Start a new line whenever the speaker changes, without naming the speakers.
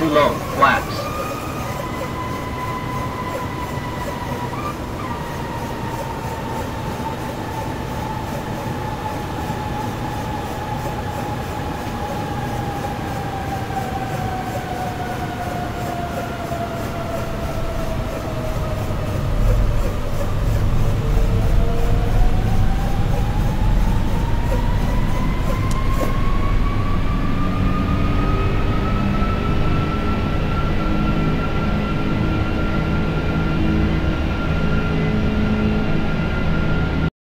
too low, flaps.